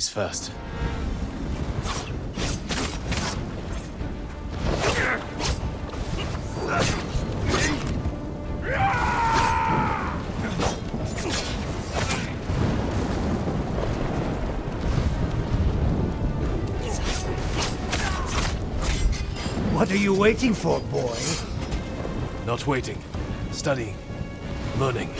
He's first. What are you waiting for, boy? Not waiting. Studying. Learning.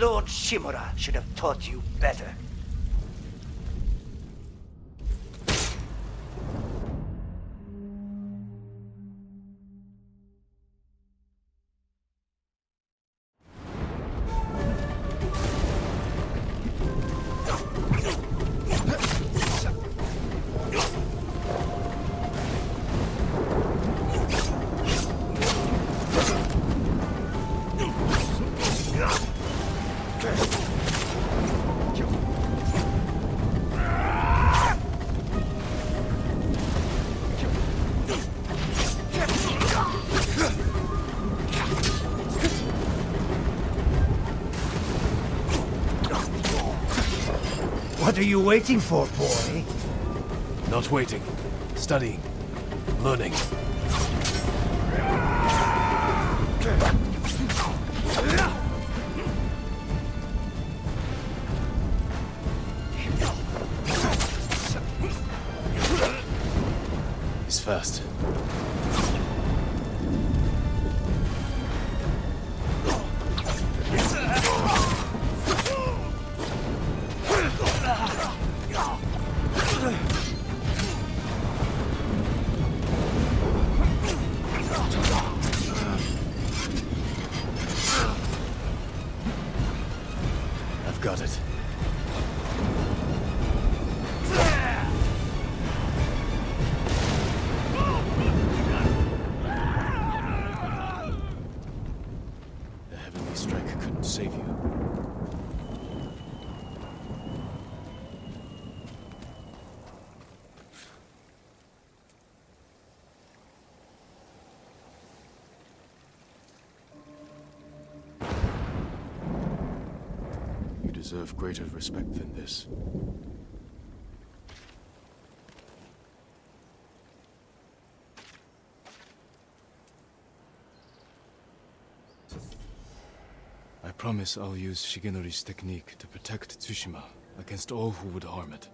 Lord Shimura should have taught you better. What are you waiting for, boy? Not waiting. Studying. Learning. He's first. Deserve greater respect than this. I promise I'll use Shigenori's technique to protect Tsushima against all who would harm it.